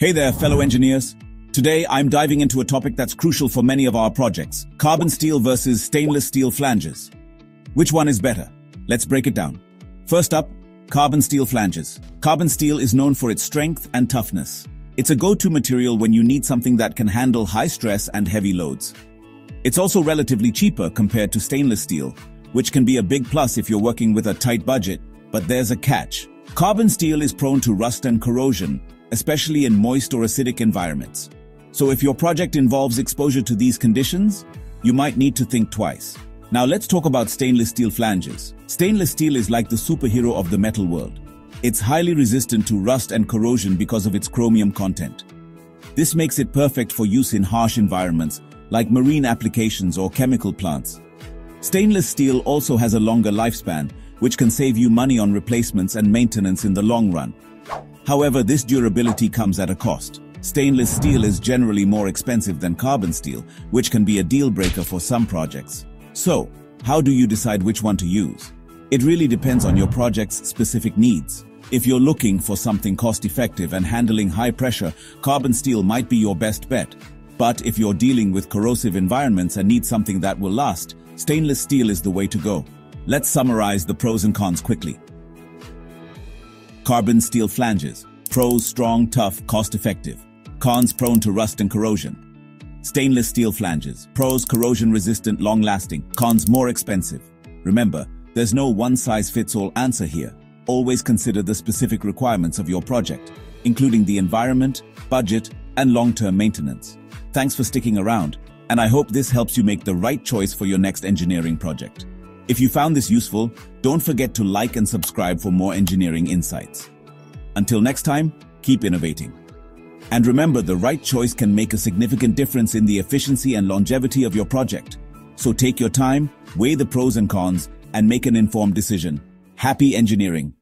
Hey there, fellow engineers. Today, I'm diving into a topic that's crucial for many of our projects. Carbon steel versus stainless steel flanges. Which one is better? Let's break it down. First up, carbon steel flanges. Carbon steel is known for its strength and toughness. It's a go-to material when you need something that can handle high stress and heavy loads. It's also relatively cheaper compared to stainless steel, which can be a big plus if you're working with a tight budget. But there's a catch. Carbon steel is prone to rust and corrosion, especially in moist or acidic environments. So if your project involves exposure to these conditions, you might need to think twice. Now let's talk about stainless steel flanges. Stainless steel is like the superhero of the metal world. It's highly resistant to rust and corrosion because of its chromium content. This makes it perfect for use in harsh environments like marine applications or chemical plants. Stainless steel also has a longer lifespan, which can save you money on replacements and maintenance in the long run. However, this durability comes at a cost. Stainless steel is generally more expensive than carbon steel, which can be a deal breaker for some projects. So, how do you decide which one to use? It really depends on your project's specific needs. If you're looking for something cost-effective and handling high pressure, carbon steel might be your best bet. But if you're dealing with corrosive environments and need something that will last, stainless steel is the way to go. Let's summarize the pros and cons quickly. Carbon steel flanges. Pros strong, tough, cost-effective. Cons prone to rust and corrosion. Stainless steel flanges. Pros corrosion-resistant, long-lasting. Cons more expensive. Remember, there's no one-size-fits-all answer here. Always consider the specific requirements of your project, including the environment, budget, and long-term maintenance. Thanks for sticking around, and I hope this helps you make the right choice for your next engineering project. If you found this useful, don't forget to like and subscribe for more engineering insights. Until next time, keep innovating. And remember, the right choice can make a significant difference in the efficiency and longevity of your project. So take your time, weigh the pros and cons, and make an informed decision. Happy engineering!